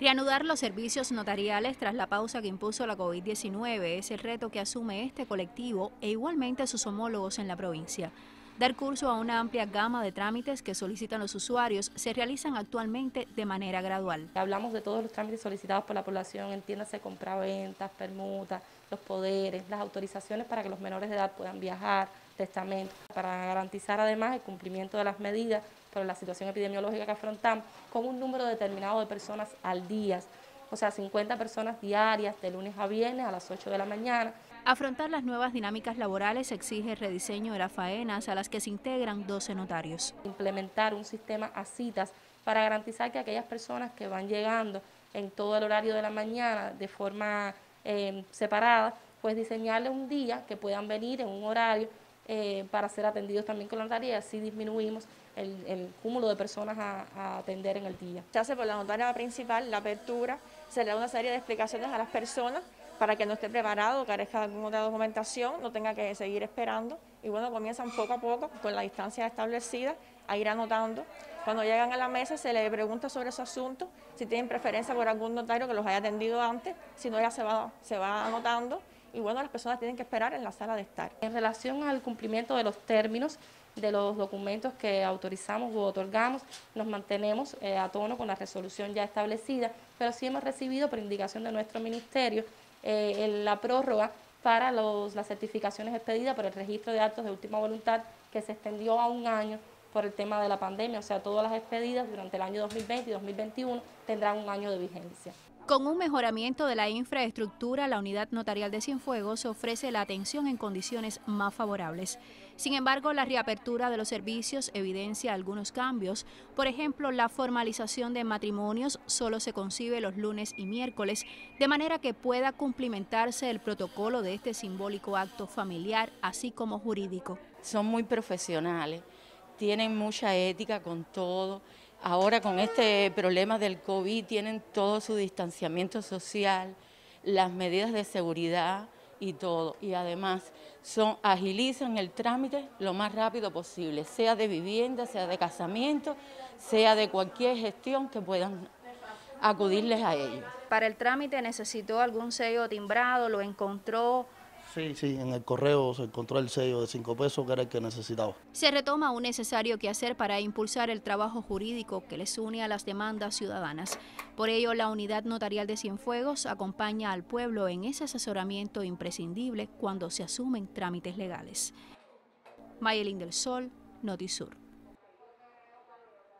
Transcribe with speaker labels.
Speaker 1: Reanudar los servicios notariales tras la pausa que impuso la COVID-19 es el reto que asume este colectivo e igualmente sus homólogos en la provincia. Dar curso a una amplia gama de trámites que solicitan los usuarios se realizan actualmente de manera gradual.
Speaker 2: Hablamos de todos los trámites solicitados por la población, entiéndase compraventas, permutas, los poderes, las autorizaciones para que los menores de edad puedan viajar, testamentos, para garantizar además el cumplimiento de las medidas por la situación epidemiológica que afrontamos, con un número determinado de personas al día, o sea, 50 personas diarias de lunes a viernes a las 8 de la mañana.
Speaker 1: Afrontar las nuevas dinámicas laborales exige el rediseño de las faenas a las que se integran 12 notarios.
Speaker 2: Implementar un sistema a citas para garantizar que aquellas personas que van llegando en todo el horario de la mañana de forma eh, separada, pues diseñarle un día que puedan venir en un horario eh, para ser atendidos también con la notaria y así disminuimos el, cúmulo de personas a, atender en el día.
Speaker 3: Se hace por la notaria principal la apertura, se le da una serie de explicaciones a las personas para que no esté preparado, carezca de alguna documentación, no tenga que seguir esperando y bueno, comienzan poco a poco con la distancia establecida a ir anotando. Cuando llegan a la mesa se les pregunta sobre su asunto, si tienen preferencia por algún notario que los haya atendido antes, si no ya se va, se va anotando y bueno, las personas tienen que esperar en la sala de estar.
Speaker 2: En relación al cumplimiento de los términos de los documentos que autorizamos u otorgamos, nos mantenemos eh, a tono con la resolución ya establecida, pero sí hemos recibido por indicación de nuestro ministerio eh, la prórroga para los, las certificaciones expedidas por el registro de actos de última voluntad que se extendió a un año por el tema de la pandemia, o sea, todas las expedidas durante el año 2020 y 2021 tendrán un año de vigencia.
Speaker 1: Con un mejoramiento de la infraestructura, la unidad notarial de Cienfuegos ofrece la atención en condiciones más favorables. Sin embargo, la reapertura de los servicios evidencia algunos cambios. Por ejemplo, la formalización de matrimonios solo se concibe los lunes y miércoles, de manera que pueda cumplimentarse el protocolo de este simbólico acto familiar, así como jurídico.
Speaker 4: Son muy profesionales, tienen mucha ética con todo Ahora con este problema del COVID tienen todo su distanciamiento social, las medidas de seguridad y todo. Y además agilizan el trámite lo más rápido posible, sea de vivienda, sea de casamiento, sea de cualquier gestión que puedan acudirles a ellos.
Speaker 1: Para el trámite necesitó algún sello timbrado, lo encontró
Speaker 5: Sí, sí, en el correo se encontró el sello de 5 pesos que era el que necesitaba.
Speaker 1: Se retoma un necesario que hacer para impulsar el trabajo jurídico que les une a las demandas ciudadanas. Por ello, la Unidad Notarial de Cienfuegos acompaña al pueblo en ese asesoramiento imprescindible cuando se asumen trámites legales. Mayelín del Sol, Notisur.